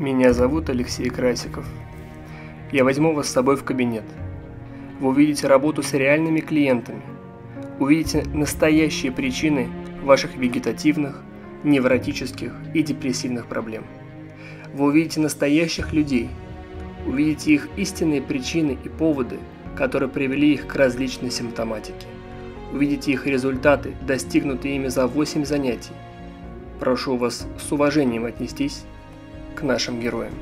Меня зовут Алексей Красиков. Я возьму вас с собой в кабинет. Вы увидите работу с реальными клиентами. Увидите настоящие причины ваших вегетативных, невротических и депрессивных проблем. Вы увидите настоящих людей. Увидите их истинные причины и поводы, которые привели их к различной симптоматике. Увидите их результаты, достигнутые ими за 8 занятий. Прошу вас с уважением отнестись к нашим героям.